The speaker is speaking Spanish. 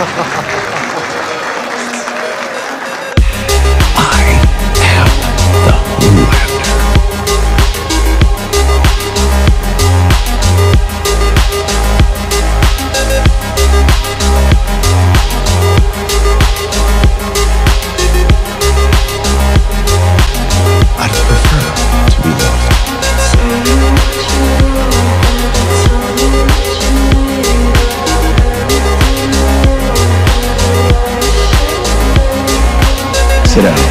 Gracias. Sit it.